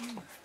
Mm.